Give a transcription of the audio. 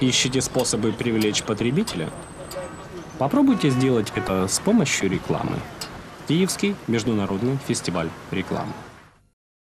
Ищете способы привлечь потребителя? Попробуйте сделать это с помощью рекламы. Киевский международный фестиваль рекламы.